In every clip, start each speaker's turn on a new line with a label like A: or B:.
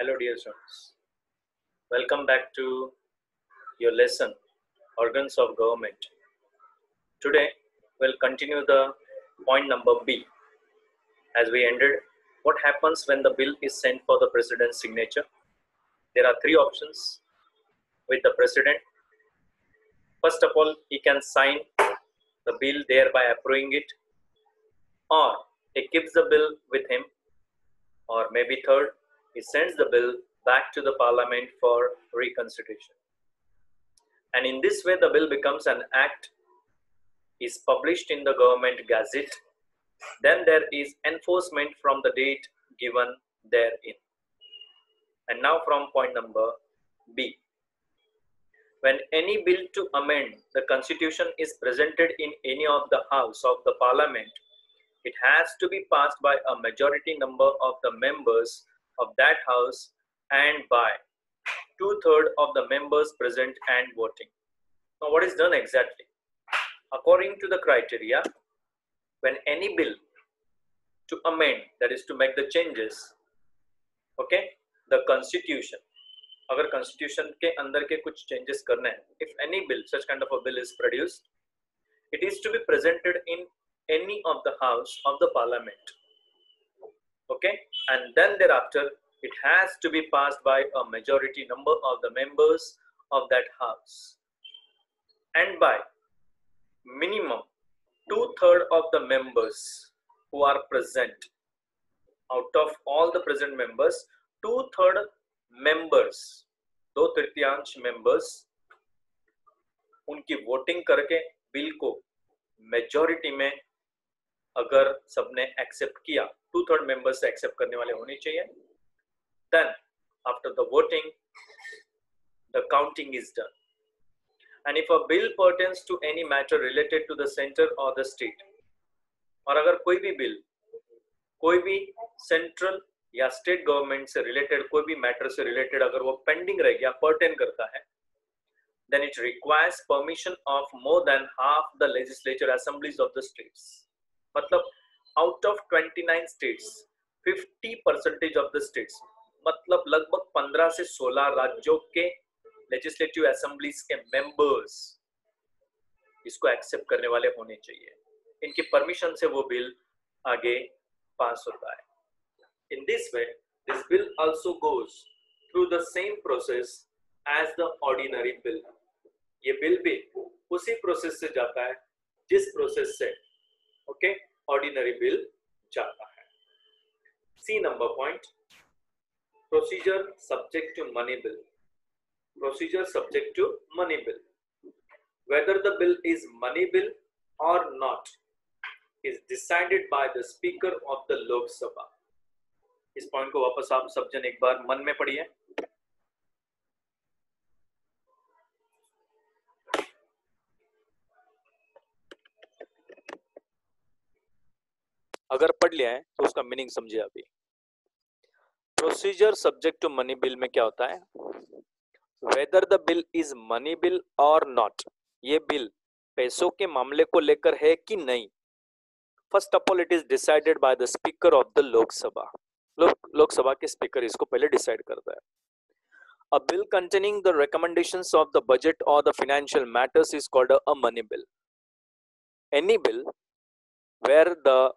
A: Hello, dear students. Welcome back to your lesson, Organs of Government. Today, we'll continue the point number B. As we ended, what happens when the bill is sent for the president's signature? There are three options with the president. First of all, he can sign the bill thereby approving it, or he keeps the bill with him, or maybe third, he sends the bill back to the parliament for reconsideration. And in this way, the bill becomes an act, is published in the government gazette, then there is enforcement from the date given therein. And now from point number B. When any bill to amend the constitution is presented in any of the house of the parliament, it has to be passed by a majority number of the members of that house and by two-thirds of the members present and voting. Now what is done exactly? According to the criteria, when any bill to amend, that is to make the changes, okay, the constitution, अगर constitution के अंदर के कुछ changes करने हैं, if any bill, such kind of a bill is produced, it is to be presented in any of the house of the parliament Okay and then thereafter it has to be passed by a majority number of the members of that house and by minimum two-third of the members who are present out of all the present members two-third members दो तृतीयांश members उनकी voting करके bill को majority में अगर सबने accept किया to third members accept करने वाले होने चाहिए। Then after the voting the counting is done and if a bill pertains to any matter related to the centre और द स्टेट और अगर कोई भी बिल कोई भी सेंट्रल या स्टेट गवर्नमेंट से रिलेटेड कोई भी मैटर से रिलेटेड अगर वो पेंडिंग रह गया पर्टेन करता है, then it requires permission of more than half the legislature, assemblies of the states. मतलब out of 29 states 50 percentage of the states मतलब लगभग 15 से 16 राज्यों के लेजिस्लेटिव असेंबलीज के मेंबर्स इसको एक्सेप्ट करने वाले होने चाहिए। इनकी परमिशन से वो बिल आगे पास होता है। In this way this bill also goes through the same process as the ordinary bill ये बिल भी उसी प्रोसेस से जाता है, जिस प्रोसेस से ओके? ऑर्डिनरी बिल जाता है। C number point procedure subject to money bill procedure subject to money bill the bill is money bill or not is decided by the speaker of the lok sabha इस point को वापस आप सब जन एक बार मन में पढ़िए। अगर पढ़ लिया है तो उसका मीनिंग समझे अभी। Procedure subject to money bill में क्या होता है? Whether the bill is money bill or not ये बिल पैसों के मामले को लेकर है कि नहीं? First of all it is decided by the speaker of the Lok Sabha Lok Sabha के स्पीकर इसको पहले डिसाइड करता है। A bill containing the recommendations of the budget or the financial is called a, a money bill. Any bill where the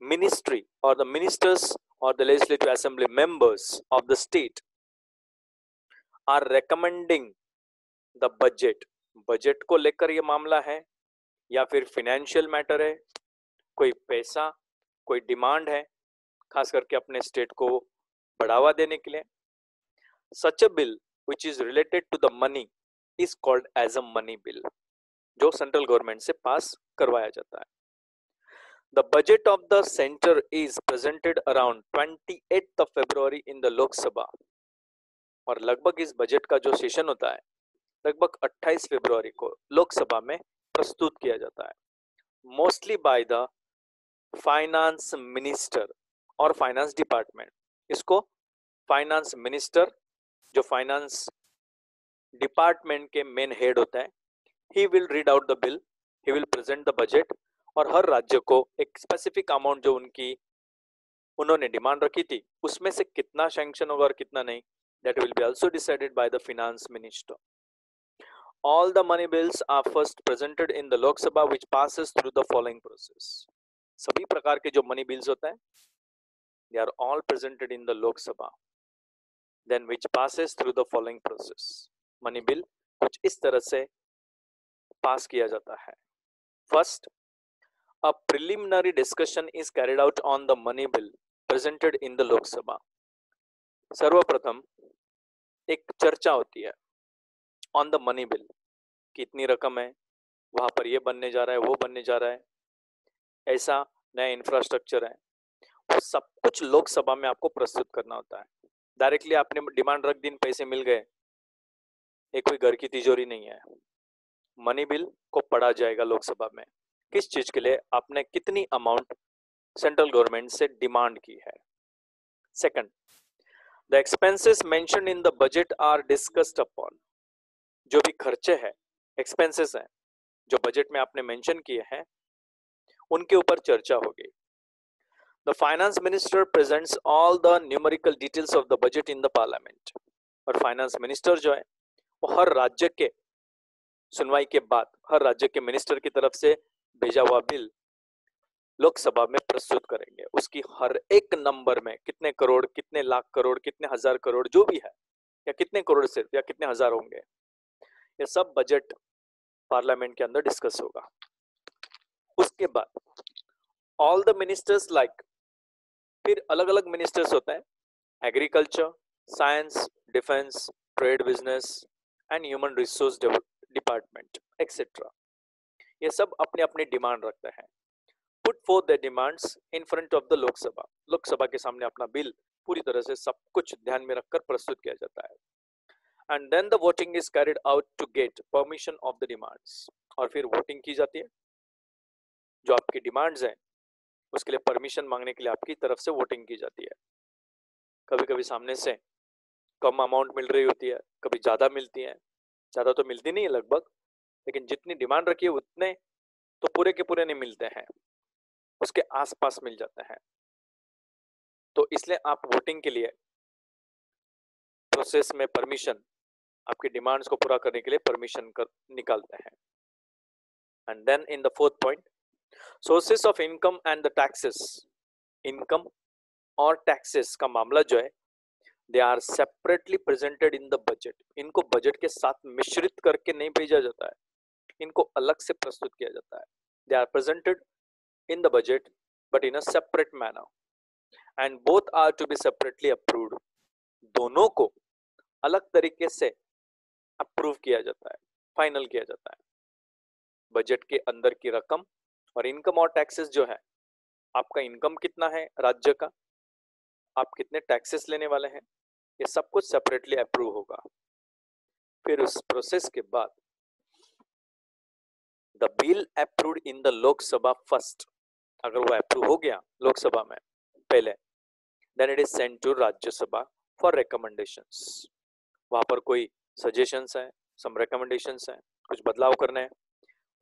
A: ministry or the ministers or the legislative assembly members of the state are recommending the budget. Budget को लेकर ये मामला है या फिर financial matter है? कोई पैसा, कोई डिमांड है, खास करके अपने स्टेट को बढ़ावा देने के लिए? Such a bill which is related to the money is called as a money bill जो सेंट्रल गवर्नमेंट से पास करवाया जाता है। The budget of the center is presented around 28th of February in the Lok Sabha. और लगभग इस budget का जो सेशन होता है, लगभग 28 फरवरी को लोकसभा में प्रस्तुत किया जाता है। Mostly by the finance minister और फाइनेंस डिपार्टमेंट इसको फाइनेंस मिनिस्टर जो फाइनेंस डिपार्टमेंट के मेन हेड होता है he will read out the bill he will present the budget और हर राज्य को एक स्पेसिफिक अमाउंट जो उनकी, उन्होंने डिमांड रखी थी, उसमें से कितना सेंक्शन होगा और कितना नहीं that will be also decided by the finance minister all the money bills are first presented in the Lok Sabha which pass through the following process सभी प्रकार के जो मनी बिल्स होते हैं they are all presented in the Lok Sabha then which pass through the following process money bill कुछ इस तरह से पास किया जाता है. First A preliminary discussion is carried out on the money bill presented in the Lok Sabha. सर्वप्रथम एक चर्चा होती है ऑन द मनी बिल कितनी रकम है वहाँ पर ये बनने जा रहा है वो बनने जा रहा है ऐसा नया इंफ्रास्ट्रक्चर है वो सब कुछ लोकसभा में आपको प्रस्तुत करना होता है डायरेक्टली आपने डिमांड रख दिन पैसे मिल गए ये कोई घर की तिजोरी नहीं है मनी बिल को पढ़ा जाएगा लोकसभा में किस चीज़ के लिए आपने कितनी अमाउंट सेंट्रल गवर्नमेंट से डिमांड की है? Second the expenses mentioned in the budget are discussed upon जो भी खर्चे हैं एक्सपेंसेस हैं, जो बजट में आपने मेंशन किए हैं, उनके ऊपर चर्चा होगी। The finance minister presents all the numerical details of the budget in the parliament और फाइनेंस मिनिस्टर जो है, वो हर राज्य के सुनवाई के बाद, हर राज्य के मिनिस्टर की तरफ़ से भेजा हुआ बिल लोकसभा में प्रस्तुत करेंगे। उसकी हर एक नंबर में कितने करोड़, कितने लाख करोड़, कितने हज़ार करोड़, जो भी है, या कितने करोड़ सिर्फ़, या कितने हज़ार होंगे, ये सब बजट पार्लियामेंट के अंदर डिस्कस होगा। उसके बाद ऑल द मिनिस्टर्स लाइक फिर अलग अलग मिनिस्टर्स होते हैं agriculture science defence trade business and human resource department etcetera ये सब अपने अपने डिमांड रखते हैं। Put for the demands in front of the Lok Sabha Lok Sabha के सामने अपना बिल पूरी तरह से सब कुछ ध्यान में रखकर प्रस्तुत किया जाता है। And then the voting is carried out to get permission of the demands और फिर वोटिंग की जाती है। जो आपकी डिमांड्स हैं, उसके लिए परमिशन मांगने के लिए आपकी तरफ़ से वोटिंग की जाती है। कभी कभी सामने से कम अमाउंट मिल रही होती है, कभी ज़्यादा मिलती है। ज़्यादा तो मिलती नहीं है लगभग। लेकिन जितनी डिमांड रखी है उतने तो पूरे के पूरे नहीं मिलते हैं। उसके आसपास मिल जाते हैं। तो इसलिए आप वोटिंग के लिए प्रोसेस में परमिशन आपकी डिमांड्स को पूरा करने के लिए परमिशन कर, निकालते हैं। And then in the fourth point sources of income and the taxes income और टैक्सेस का मामला जो है they are separately presented in the budget इनको बजट के साथ मिश्रित करके नहीं भेजा जाता है। इनको अलग से प्रस्तुत किया जाता है। They are presented in the budget but in a separate manner and both are to be separately approved दोनों को अलग तरीके से अप्रूव किया जाता है फाइनल किया जाता है। बजट के अंदर की रकम और इनकम और टैक्सेस जो है, आपका इनकम कितना है राज्य का? आप कितने टैक्सेस लेने वाले हैं? ये सब कुछ सेपरेटली अप्रूव होगा। फिर उस प्रोसेस के बाद the bill approved in the Lok Sabha first अगर वो अप्रूव हो गया लोकसभा में, पहले then it is send to Rajya Sabha for recommendations वहाँ पर कोई सजेशंस है सम रिकमेंडेशंस है, कुछ बदलाव करने हैं,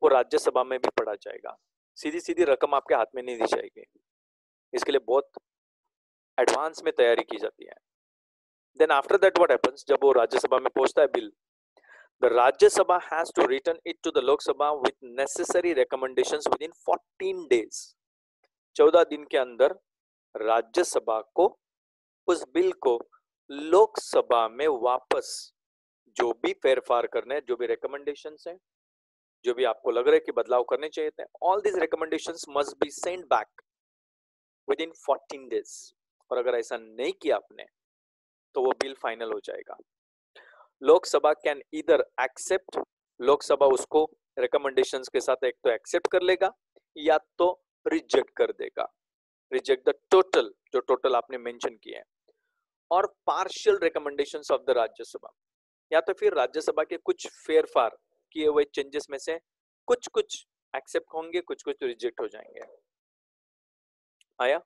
A: वो राज्यसभा में भी पढ़ा जाएगा। सीधी सीधी रकम आपके हाथ में नहीं दी जाएगी। इसके लिए बहुत एडवांस में तैयारी की जाती है। Then after that what happens जब वो राज्यसभा में पहुँचता है bill The Rajya Sabha has to return it to the Lok Sabha with necessary recommendations within 14 days. 14 दिन के अंदर राज्यसभा को उस बिल को लोकसभा में वापस जो भी फेरफार करने जो भी रिकमेंडेशन है जो भी आपको लग रहा है कि बदलाव करने चाहिए थे all this recommendation must be send back within fourteen days और अगर ऐसा नहीं किया आपने तो वो बिल फाइनल हो जाएगा Lok Sabha can either accept Lok Sabha उसको रिकमेंडेशंस के साथ एक तो एक्सेप्ट कर लेगा, या तो रिजेक्ट कर देगा। रिजेक्ट द टोटल जो टोटल आपने मेंशन किए हैं। और partial recommendations of the Rajya Sabha या तो फिर राज्यसभा के कुछ फेरफार किए हुए चेंजेस में से कुछ कुछ एक्सेप्ट होंगे कुछ कुछ रिजेक्ट हो जाएँगे। आया?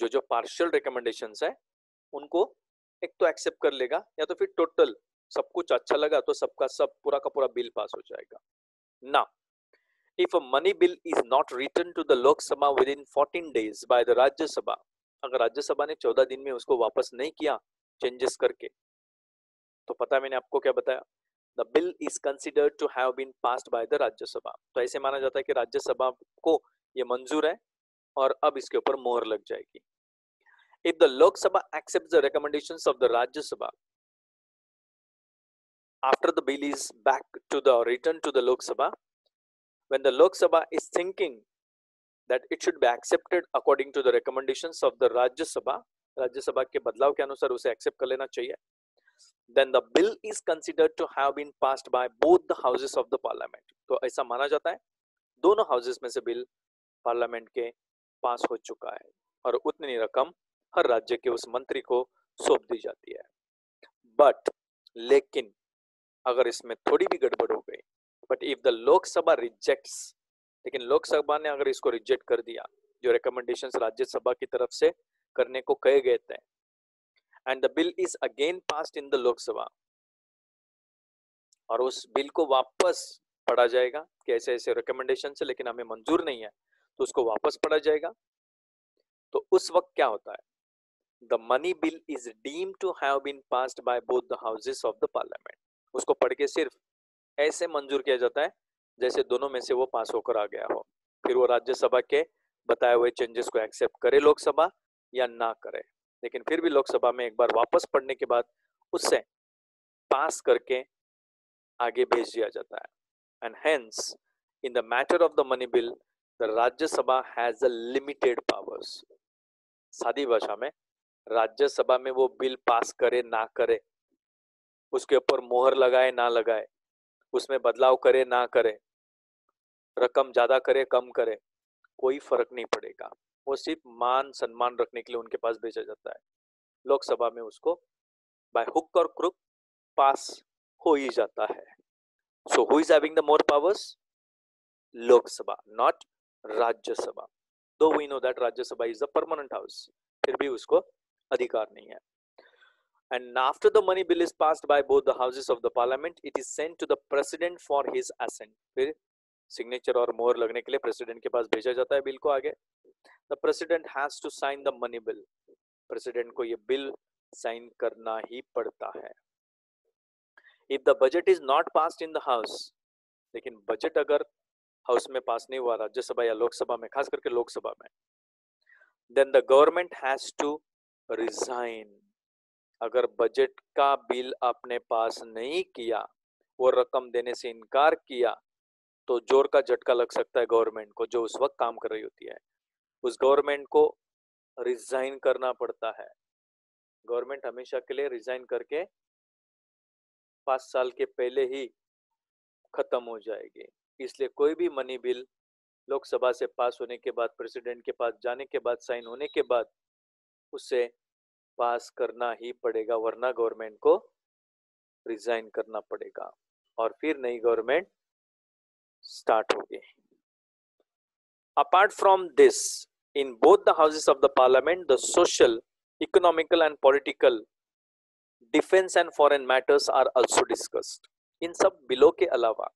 A: जो जो पार्शियल रिकमेंडेशंस है, उनको एक तो एक्सेप्ट कर लेगा, या तो फिर टोटल सब कुछ अच्छा लगा तो सबका सब पूरा का पूरा बिल पास हो जाएगा। ना if a money bill is not returned to the Lok Sabha within 14 days by the Rajya
B: अगर राज्यसभा ने चौदह दिन में उसको वापस नहीं किया चेंजेस करके तो पता है मैंने आपको क्या बताया? The bill is considered to have been passed by the Rajya Sabha तो ऐसे माना जाता है कि राज्यसभा को ये मंजूर है और अब इसके ऊपर मोहर लग जाएगी। If the Lok Sabha accept the recommendations of the Rajya Sabha after the bill is back to the return to the Lok Sabha, when the Lok Sabha is thinking that it should be accepted according to the recommendations of the Rajya Sabha, Rajya Sabha के बदलाव के अनुसार उसे accept कर लेना चाहिए then the bill is considered to have been passed by both the houses of the parliament तो ऐसा माना जाता है दोनों houses में से bill parliament के पास हो चुका है और उतनी रकम हर राज्य के उस मंत्री को सौंप दी जाती है बट लेकिन अगर इसमें थोड़ी भी गड़बड़ हो गई but if the Lok Sabha rejects लेकिन लोकसभा ने अगर इसको रिजेक्ट कर दिया, जो रिकमेंडेशंस राज्यसभा की तरफ़ से करने को कहे गए थे and the bill is again passed in the Lok Sabha और उस बिल को वापस पढ़ा जाएगा, कि ऐसे ऐसे रिकमेंडेशन से लेकिन हमें मंजूर नहीं है तो उसको वापस पढ़ा जाएगा तो उस वक्त क्या होता है? The money bill is deem to have been passed by both the houses of the parliament उसको पढ़ के सिर्फ़ ऐसे मंजूर किया जाता है, जैसे दोनों में से वो पास होकर आ गया हो। फिर वो राज्यसभा के बताए हुए चेंजेस को एक्सेप्ट करे लोकसभा या ना करे। लेकिन फिर भी लोकसभा में एक बार वापस पढ़ने के बाद उससे पास करके आगे भेज दिया जाता है। And hence in the matter of the money bill the Rajya Sabha has a limited powers सादी भाषा में, राज्यसभा में वो बिल पास करे ना करे उसके ऊपर मोहर लगाए, ना लगाए। उसमें बदलाव करे, ना करे। रकम ज़्यादा करे, कम करे। कोई फ़र्क नहीं पड़ेगा। वो सिर्फ़ मान, सम्मान रखने के लिए उनके पास भेजा जाता है। लोकसभा में उसको बाय हुक और क्रुक पास हो ही जाता है। So who is having the more powers Lok Sabha not Rajya Sabha. Though we know that Rajya Sabha is the permanent house फिर भी उसको अधिकार नहीं है। And after the money bill is passed by both the houses of the parliament, it is sent to the president for his assent. फिर signature और मोहर लगने के लिए प्रेसिडेंट के पास भेजा जाता है बिल को आगे। The president has to sign the money bill president को ये बिल साइन करना ही पड़ता है। If the budget is not passed in the house लेकिन बजट अगर हाउस में पास नहीं हुआ, राज्यसभा या लोकसभा में, खास करके लोकसभा में then the government has to resign अगर बजट का बिल आपने पास नहीं किया, वो रकम देने से इनकार किया तो ज़ोर का झटका लग सकता है गवर्नमेंट को, जो उस वक्त काम कर रही होती है। उस गवर्नमेंट को रिजाइन करना पड़ता है। गवर्नमेंट हमेशा के लिए रिजाइन करके पाँच साल के पहले ही खत्म हो जाएगी। इसलिए कोई भी मनी बिल लोकसभा से पास होने के बाद, प्रेसिडेंट के पास जाने के बाद, साइन होने के बाद, उससे पास करना ही पड़ेगा, वरना गवर्नमेंट को रिजाइन करना पड़ेगा और फिर नई गवर्नमेंट स्टार्ट होगी। Apart from this in both the houses of the parliament the social economical and political defence and foreign matters are also discussed in सब बिलो के अलावा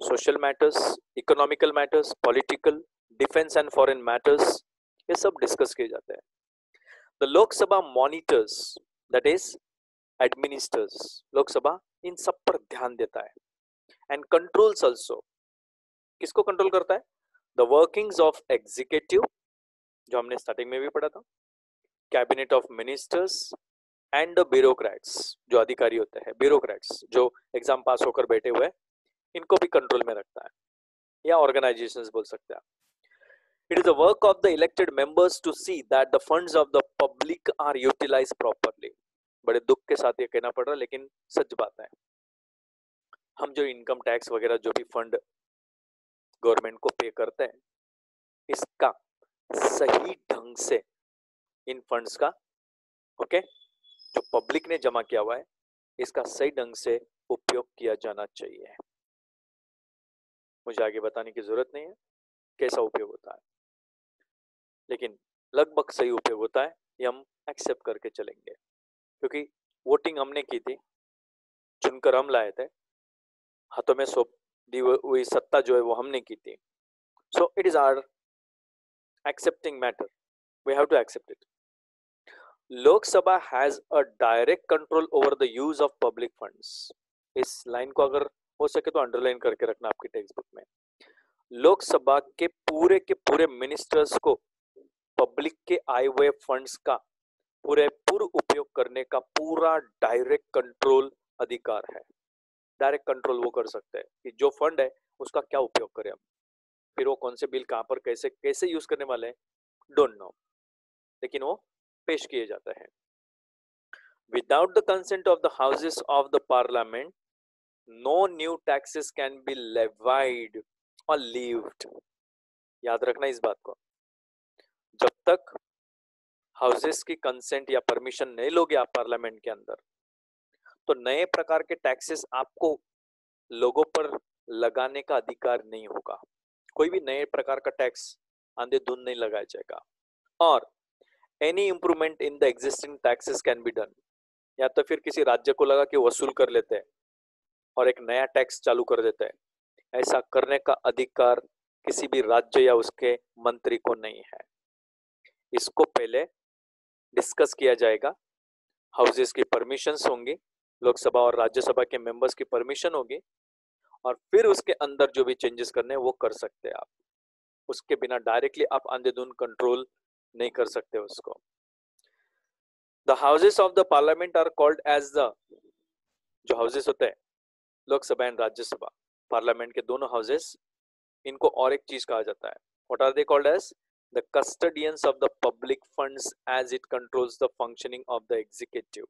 B: social matters economical matters political defence and foreign matters ये सब discuss किए जाते हैं। The Lok Sabha monitors, that is, administers. लोक सभा इन सब पर ध्यान देता है। एंड कंट्रोल्स ऑल्सो किसको कंट्रोल करता है? द वर्किंग्स ऑफ़ एग्जीक्यूटिव जो हमने स्टार्टिंग में भी पढ़ा था cabinet of ministers and the bureaucrats जो अधिकारी होते हैं ब्यूरोक्रेट्स जो एग्ज़ाम पास होकर बैठे हुए हैं, इनको भी कंट्रोल में रखता है। या ऑर्गेनाइजेशंस बोल सकते हैं It is the work of the elected members to see that the funds of the public are utilized properly. बड़े दुख के साथ ये कहना पड़ रहा है, लेकिन सच बात है। हम जो इनकम टैक्स वगैरह जो भी फंड गवर्नमेंट को पे करते हैं, इसका सही ढंग से इन फंड्स का ओके जो पब्लिक ने जमा किया हुआ है, इसका सही ढंग से उपयोग किया जाना चाहिए। मुझे आगे बताने की ज़रूरत नहीं है, कैसा उपयोग होता है। लेकिन लगभग सही उपयोग होता है, ये हम एक्सेप्ट करके चलेंगे। क्योंकि वोटिंग हमने की थी, चुनकर हम लाए थे। हाथों में सौंप दी हुई सत्ता जो है वो हमने की थी। So it is are accepting matter we to accept it. lok sabha has a direct control over the use of public funds. इस लाइन को अगर हो सके तो अंडरलाइन करके रखना आपकी टेक्स्ट बुक में लोकसभा के पूरे के पूरे मिनिस्टर्स को पब्लिक के आए हुए फंड्स का पूरे पूर्व उपयोग करने का पूरा डायरेक्ट कंट्रोल अधिकार है। डायरेक्ट कंट्रोल वो कर सकते हैं कि जो फंड है, उसका क्या उपयोग करें हम? फिर वो कौन से बिल कहाँ पर कैसे कैसे यूज़ करने वाले हैं? डोंट नो लेकिन वो पेश किए जाते हैं। Without the consent of the houses of the parliament no new taxes can be levied और लीव्ड याद रखना इस बात को। जब तक हाउसेस की कंसेंट या परमिशन नहीं लोगे आप पार्लियामेंट के अंदर तो नए प्रकार के टैक्सेस आपको लोगों पर लगाने का अधिकार नहीं होगा। कोई भी नए प्रकार का टैक्स आंधे धुन नहीं लगाया जाएगा। और any improvement in the existing taxes can be done या तो फिर किसी राज्य को लगा कि वसूल कर लेते हैं और एक नया टैक्स चालू कर देते हैं। ऐसा करने का अधिकार किसी भी राज्य या उसके मंत्री को नहीं है। इसको पहले डिस्कस किया जाएगा। हाउसेस की परमिशंस होंगी, लोकसभा और राज्यसभा के मेंबर्स की परमिशन होगी और फिर उसके अंदर जो भी चेंजेस करने हैं, वो कर सकते हैं आप। उसके बिना डायरेक्टली आप अंधेधुन कंट्रोल नहीं कर सकते उसको। The houses of the parliament are called as the जो हाउसेस होते हैं, लोकसभा एंड राज्यसभा। पार्लियामेंट के दोनों हाउसेस इनको और एक चीज़ कहा जाता है। What are they called as the custodians of the public funds as it controls the functioning of the executive.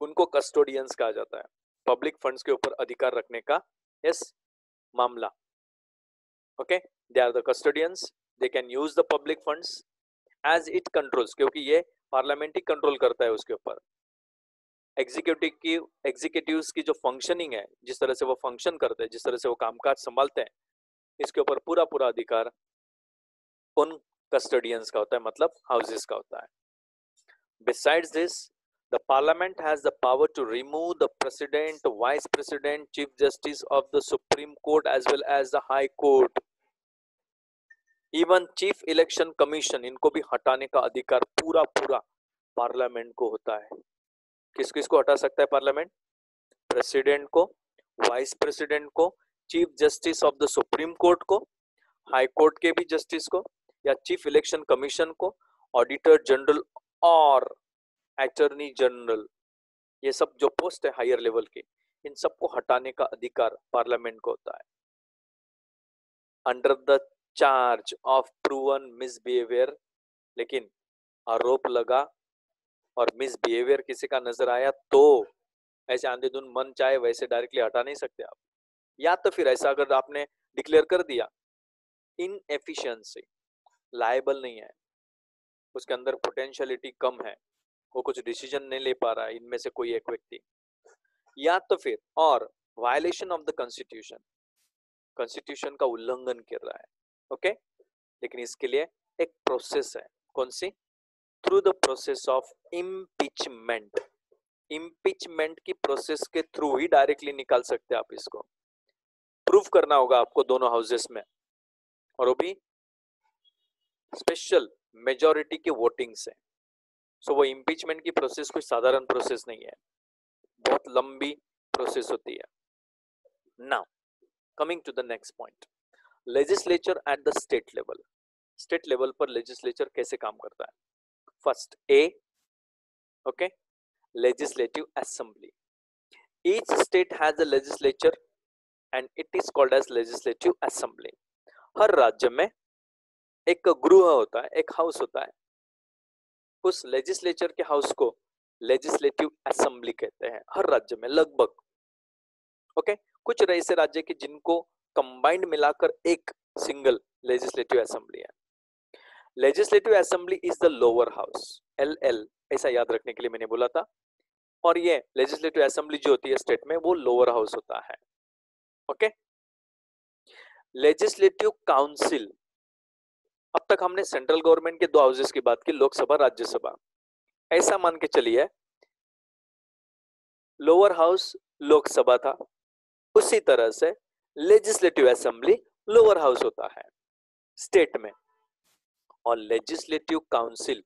B: उनको कस्टोडियंस कहा जाता है। पब्लिक फंड्स के ऊपर अधिकार रखने का यस मामला। Okay they are the custodians they can use the public funds as it controls क्योंकि ये पार्लियामेंट ही कंट्रोल करता है उसके ऊपर। एग्जीक्यूटिव की एग्जीक्यूटिव की जो फंक्शनिंग है, जिस तरह से वो फ़ंक्शन करते हैं, जिस तरह से वो कामकाज संभालते हैं, इसके ऊपर पूरा पूरा अधिकार उन कस्टडियंस का होता है? मतलब हाउसेस का होता है। Besides this the parliament has the power to remove the president, vice president, chief justice of the supreme court as well as the high court. Even chief election commission इनको भी हटाने का अधिकार पूरा पूरा पार्लियामेंट को होता है। किस किस को हटा सकता है पार्लियामेंट प्रेसिडेंट को वाइस प्रेसिडेंट को chief justice of the supreme court को हाई कोर्ट के भी जस्टिस को या चीफ इलेक्शन कमीशन को ऑडिटर जनरल और अटर्नी जनरल ये सब जो पोस्ट है हायर लेवल के, इन सबको हटाने का अधिकार पार्लियामेंट को होता है। Under the charge of proven misbehaviour लेकिन आरोप लगा और मिसबिहेवियर किसी का नज़र आया तो ऐसे आंधेधुन मन चाहे वैसे डायरेक्टली हटा नहीं सकते आप। या तो फिर ऐसा अगर आपने डिक्लेयर कर दिया इन एफिशिएंसी लाइबल नहीं है। उसके अंदर पोटेंशियलिटी कम है। वो कुछ डिसीज़न नहीं ले पा रहा है, इनमें से कोई एक व्यक्ति। या तो फिर, और violation of the constitution constitution का उल्लंघन कर रहा है ओके लेकिन इसके लिए एक प्रोसेस है। कौन सी? Through the process of impeachment impeachment की प्रोसेस के थ्रू ही डायरेक्टली निकाल सकते हैं आप इसको। प्रूफ करना होगा आपको दोनों हाउसेस में। और वो भी स्पेशल मेजोरिटी के वोटिंग से सो so, वो इम्पीचमेंट की प्रोसेस कोई साधारण प्रोसेस नहीं है। बहुत लंबी प्रोसेस होती है। Now coming to the next point legislature at the state level state level पर लेजिस्लेचर कैसे काम करता है? First a okay legislative assembly state has a legislature and it is called as legislative assembly. हर राज्य में एक गृह होता है, एक हाउस होता है। उस लेजिस्लेचर के हाउस को लेजिस्लेटिव असेंबली कहते हैं, हर राज्य में लगभग। ओके कुछ ऐसे राज्य के जिनको कंबाइंड मिलाकर एक सिंगल लेजिस्लेटिव असेंबली है। Legislative assembly is the lower house L L ऐसा याद रखने के लिए मैंने बोला था। और ये लेजिस्लेटिव असेंबली जो होती है स्टेट में, वो लोअर हाउस होता है। ओके लेजिस्लेटिव काउंसिल अब तक हमने सेंट्रल गवर्नमेंट के दो हाउसेस की बात की, लोकसभा, राज्यसभा। ऐसा मान के चलिए लोअर हाउस लोकसभा था। उसी तरह से लेजिस्लेटिव असेंबली लोअर हाउस होता है स्टेट में। और लेजिस्लेटिव काउंसिल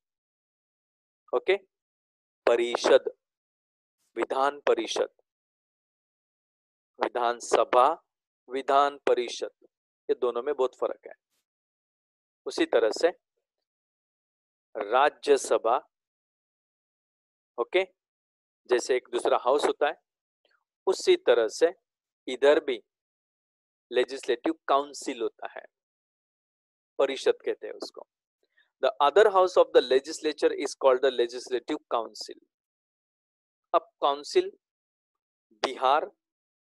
B: ओके परिषद, विधान परिषद, विधानसभा, विधान परिषद। ये दोनों में बहुत फ़र्क है। उसी तरह से राज्यसभा ओके जैसे एक दूसरा हाउस होता है, उसी तरह से इधर भी लेजिस्लेटिव काउंसिल होता है, परिषद कहते हैं उसको। The other house of the legislature is called the legislative council अब काउंसिल बिहार,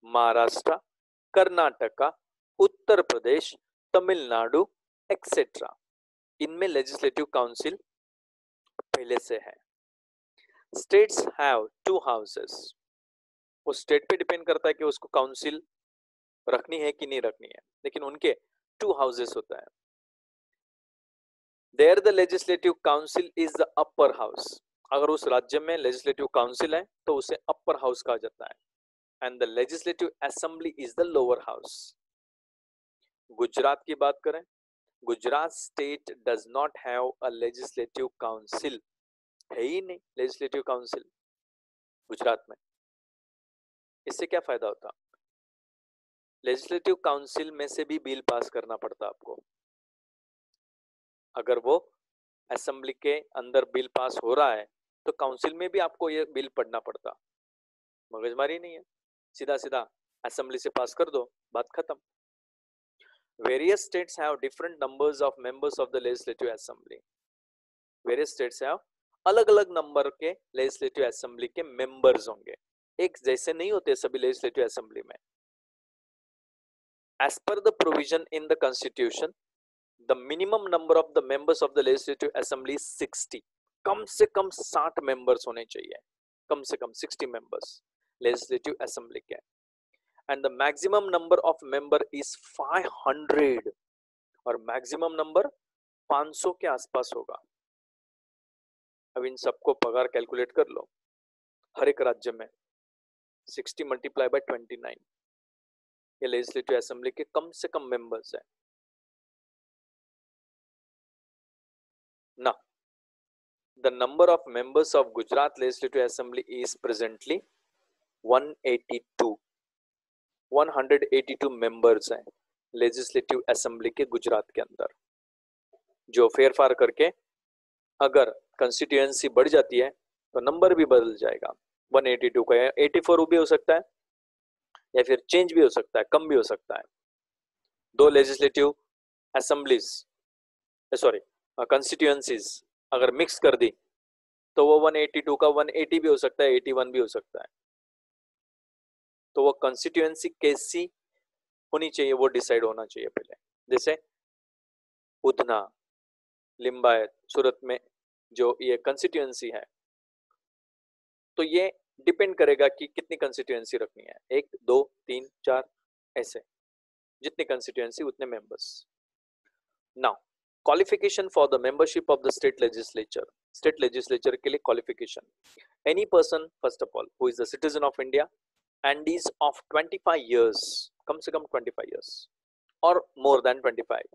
B: महाराष्ट्र, कर्नाटका, उत्तर प्रदेश, तमिलनाडु एक्सेट्रा इनमें लेजिस्लेटिव काउंसिल पहले से है। स्टेट्स हैव टू हाउसेस वो स्टेट पे डिपेंड करता है कि उसको काउंसिल रखनी है कि नहीं रखनी है। लेकिन उनके टू हाउसेस होता है। There the legislative council is the upper house अगर उस राज्य में लेजिस्लेटिव काउंसिल है तो उसे अपर हाउस कहा जाता है। And the legislative assembly is the lower house Gujarat की बात करें Gujarat state does not have a legislative council है ही नहीं लेजिस्लेटिव काउंसिल गुजरात में। इससे क्या फ़ायदा होता? लेजिस्लेटिव काउंसिल में से भी बिल पास करना पड़ता आपको। अगर वो असेंबली के अंदर बिल पास हो रहा है तो काउंसिल में भी आपको ये बिल पढ़ना पड़ता। मगजमारी नहीं है। सीधा सीधा असेंबली से पास कर दो, बात खत्म। Various states have different numbers of members of the legislative assembly various states have अलग अलग नंबर के लेजिस्लेटिव असेंबली के मेंबर्स होंगे एक जैसे नहीं होते सभी लेजिस्लेटिव असेंबली में per the provision in the constitution the minimum number of the members of the legislative assembly is 60 कम से कम 60 मेंबर्स होने चाहिए कम से कम 60 मेंबर्स लेजिस्लेटिव असेंबली के and the maximum number of member is 500 or maximum number 500 के आसपास होगा। अब इन सबको पगार कैलकुलेट कर लो। हर एक राज्य में। 60 मल्टीप्लाई बाय 29 ये लेजिस्लेटिव असेंबली के कम से कम मेंबर्स है। ना the number of members of Gujarat legislative assembly is 182 182 members हैं लेजिस्लेटिव असेंबली के गुजरात के अंदर, जो फेरफार करके अगर कंस्टिट्यूएंसी बढ़ जाती है तो नंबर भी बदल जाएगा। 182 का 84 भी हो सकता है, या फिर चेंज भी हो सकता है, कम भी हो सकता है। दो लेजिस्लेटिव असेंबलीज सॉरी कंस्टिट्यूएंसीज अगर मिक्स कर दी तो वो 182 का 180 भी हो सकता है 81 भी हो सकता है। तो वो कंस्टिट्यूएंसी कैसी होनी चाहिए, वो डिसाइड होना चाहिए पहले। जैसे उधना लिम्बायत सूरत में जो ये कंस्टिट्यूएंसी है तो ये डिपेंड करेगा कि कितनी कंस्टिट्यूएंसी रखनी है। एक, दो, तीन, चार, ऐसे। जितनी कंस्टिट्यूएंसी उतने members now qualification for the membership of the state legislature state legislature के लिए qualification any person first of all who is the citizen of India and is of 25 years कम से कम 25 years, or more than 25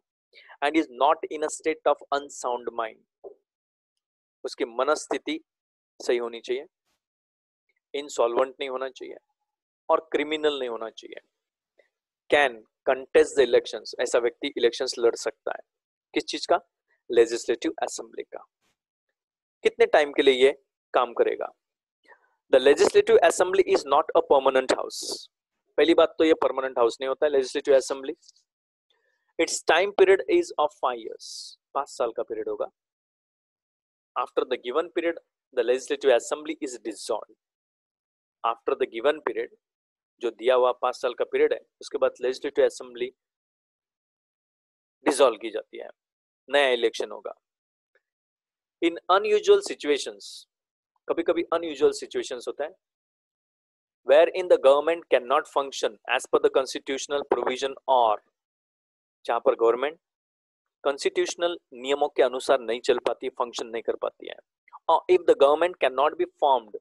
B: and is not in a state of unsound mind. उसकी मनस्थिति सही होनी चाहिए insolvent नहीं होना चाहिए, और क्रिमिनल नहीं होना चाहिए। कैन कंटेस्ट द इलेक्शंस ऐसा व्यक्ति इलेक्शंस लड़ सकता है। किस चीज़ का? लेजिस्लेटिव असेंबली का। कितने टाइम के लिए ये काम करेगा? The legislative assembly is not a permanent house पहली बात तो ये परमानेंट हाउस नहीं होता है legislative assembly its time period is of five years पाँच साल का पीरियड होगा। After the given period the legislative assembly is dissolve after the given period जो दिया हुआ पाँच साल का पीरियड है, उसके बाद लेजिस्लेटिव असेंबली डिसॉल्व की जाती है। नया इलेक्शन होगा। इन अनयूजुअल सिचुएशंस कभी कभी अनयूजुअल सिचुएशन होता है where in the government can not function as per the constitutional provision और जहाँ पर गवर्नमेंट कॉन्स्टिट्यूशनल नियमों के अनुसार नहीं चल पाती फ़ंक्शन नहीं कर पाती है। और if the government can not be formed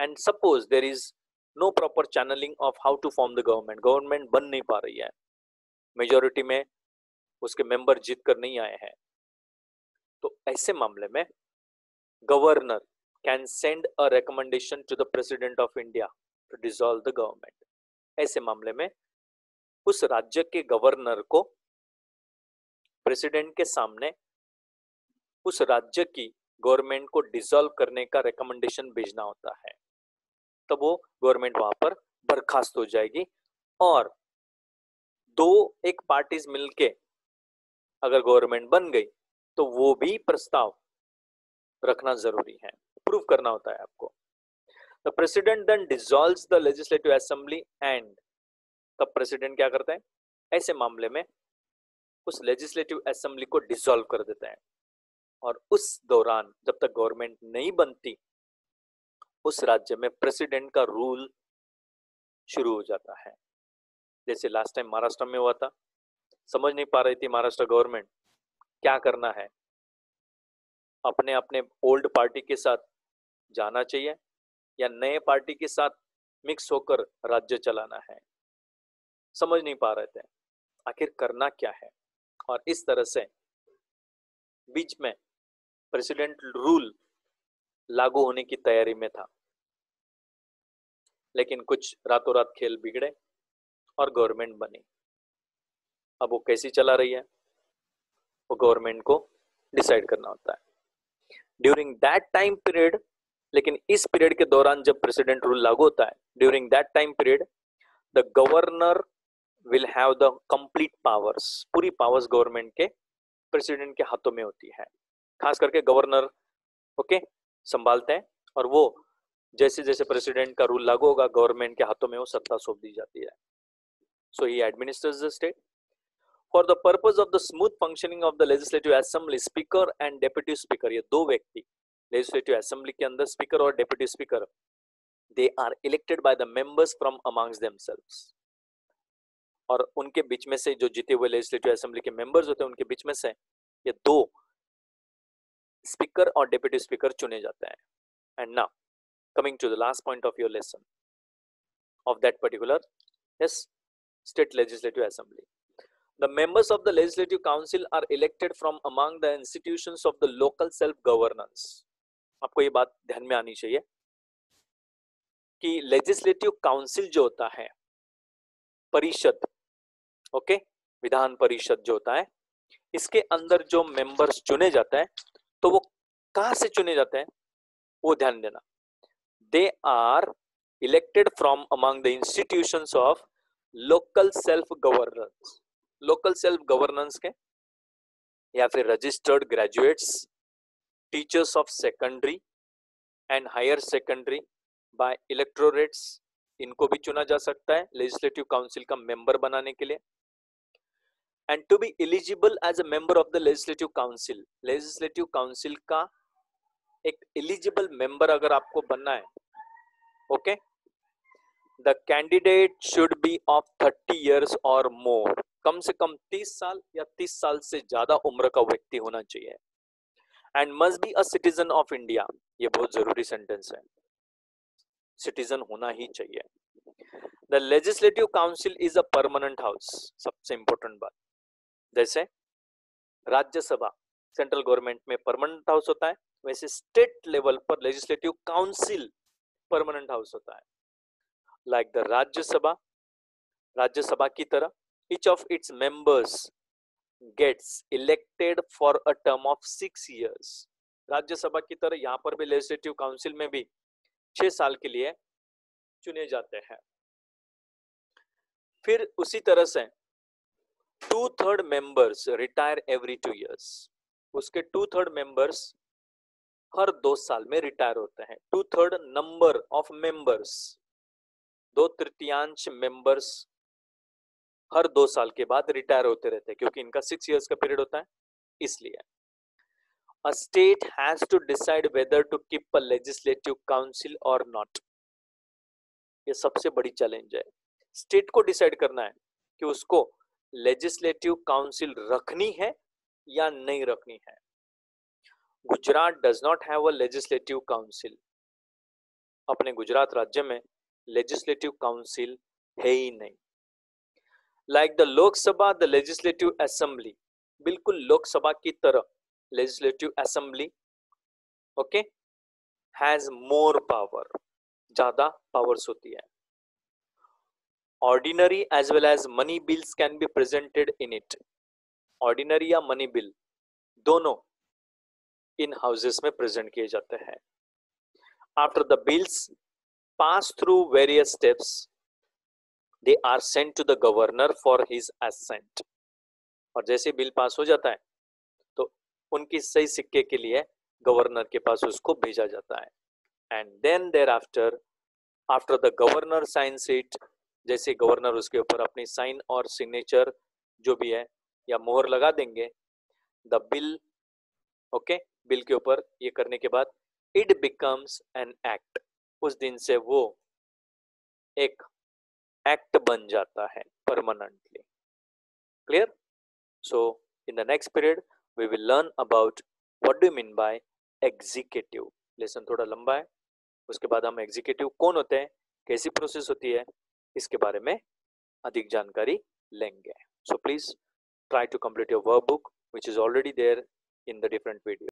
B: and suppose there is no proper channelling of how to form the government government बन नहीं पा रही है मेजोरिटी में उसके मेंबर जीत कर नहीं आए हैं तो ऐसे मामले में governor can send a recommendation to the president of India to dissolve the government ऐसे मामले में उस राज्य के गवर्नर को प्रेसिडेंट के सामने उस राज्य की गवर्नमेंट को डिसॉल्व करने का रिकमेंडेशन भेजना होता है। तब वो गवर्नमेंट वहाँ पर बर्खास्त हो जाएगी और दो एक पार्टीज़ मिलके अगर गवर्नमेंट बन गई तो वो भी प्रस्ताव रखना ज़रूरी है। प्रूव करना होता है आपको। The president then dissolves the legislative assembly and तब प्रेसिडेंट क्या करता है? ऐसे मामले में उस लेजिस्लेटिव असेंबली को डिसॉल्व कर देता है। और उस दौरान जब तक गवर्नमेंट नहीं बनती, उस राज्य में प्रेसिडेंट का रूल शुरू हो जाता है। जैसे लास्ट टाइम महाराष्ट्र में हुआ था। समझ नहीं पा रही थी महाराष्ट्र गवर्नमेंट क्या करना है। अपने अपने ओल्ड पार्टी के साथ जाना चाहिए या नए पार्टी के साथ मिक्स होकर राज्य चलाना है। समझ नहीं पा रहे थे। आखिर करना क्या है? और इस तरह से बीच में प्रेसिडेंट रूल लागू होने की तैयारी में था। लेकिन कुछ रातों रात खेल बिगड़े और गवर्नमेंट बनी। अब वो कैसी चला रही है? वो गवर्नमेंट को डिसाइड करना होता है। ड्यूरिंग दैट टाइम पीरियड लेकिन इस पीरियड के दौरान जब प्रेसिडेंट रूल लागू होता है during that time period the governor will have the complete powers पूरी पावर्स गवर्नमेंट के प्रेसिडेंट के हाथों में होती है। खास करके गवर्नर ओके संभालते हैं और वो जैसे जैसे प्रेसिडेंट का रूल लागू होगा गवर्नमेंट के हाथों में वो सत्ता सौंप दी जाती है। So he administers the state for the purpose of the smooth functioning of the legislative assembly speaker and deputy speaker ये दो व्यक्ति लेजिस्लेटिव असेंबली के अंदर स्पीकर और deputy speaker they are elected by the members from amongst themselves और उनके बीच में से जो जीते हुए लेजिस्लेटिव असेंबली के मेंबर्स होते हैं उनके बीच में से ये दो स्पीकर और डेप्यूटी स्पीकर चुने जाते हैं and now coming to the last point of your lesson of that particular yes state legislative assembly the members of the legislative council are elected from among the institutions of the local self governance आपको ये बात ध्यान में आनी चाहिए कि legislative council जो होता है, परिषद ओके विधान परिषद जो होता है, इसके अंदर जो मेंबर्स चुने जाते हैं तो वो कहाँ से चुने जाते हैं? वो ध्यान देना। They are elected from among the institutions of local self governance local self governance के? या फिर registered graduates teachers of secondary and higher secondary by electorates इनको भी चुना जा सकता है लेजिस्लेटिव काउंसिल का मेंबर बनाने के लिए. And to be eligible as a member of the legislative council legislative council का एक एलिजिबल मेंबर अगर आपको बनना है, okay? The candidate should be of 30 years और मोर कम से कम 30 साल या 30 साल से ज़्यादा उम्र का व्यक्ति होना चाहिए। And must be a citizen of India ये बहुत ज़रूरी सेंटेंस है। सिटीजन होना ही चाहिए। The legislative council is a permanent house सबसे इंपॉर्टेंट बात। जैसे राज्यसभा सेंट्रल गवर्नमेंट में परमानेंट हाउस होता है, वैसे स्टेट लेवल पर लेजिस्लेटिव काउंसिल परमानेंट हाउस होता है। लाइक द राज्यसभा राज्यसभा की तरह each of its members gets elected for a term of six years Rajya Sabha की तरह यहाँ पर भी लेजिस्लेटिव काउंसिल में भी छह साल के लिए चुने जाते हैं। फिर उसी तरह से two third members retire every two years उसके टू थर्ड मेंबर्स हर दो साल में रिटायर होते हैं। Two third number of members दो तृतीयांश मेंबर्स हर दो साल के बाद रिटायर होते रहते हैं, क्योंकि इनका सिक्स इयर्स का पीरियड होता है, इसलिए। A state has to decide whether to keep a legislative council और नॉट ये सबसे बड़ी चैलेंज है। स्टेट को डिसाइड करना है कि उसको लेजिस्लेटिव काउंसिल रखनी है या नहीं रखनी है। Gujarat does not have a legislative council अपने गुजरात राज्य में लेजिस्लेटिव काउंसिल है ही नहीं। Like the Lok Sabha the legislative assembly बिल्कुल लोकसभा की तरह legislative assembly okay has more power ज़्यादा पावर्स होती है। Ordinary as well as money bills can be presented in it ordinary या मनी बिल दोनों इन हाउसेस में प्रेजेंट किए जाते हैं। After the bills pass through various steps they are sent to the governor for his assent और जैसे bill pass हो जाता है तो उनकी सही सिक्के के लिए गवर्नर के पास उसको भेजा जाता है। And then there after after the governor signs it जैसे गवर्नर उसके ऊपर अपनी साइन और सिग्नेचर जो भी है, या मोहर लगा देंगे द बिल ओके बिल के ऊपर ये करने के बाद इट बिकम्स एन एक्ट उस दिन से वो एक एक्ट बन जाता है permanently clear so in the next period we will learn about what do mean by executive lesson थोड़ा लंबा है। उसके बाद हम एग्जीक्यूटिव कौन होते हैं? कैसी प्रोसेस होती है? इसके बारे में अधिक जानकारी लेंगे। So please try to to your work book which is already there in the different video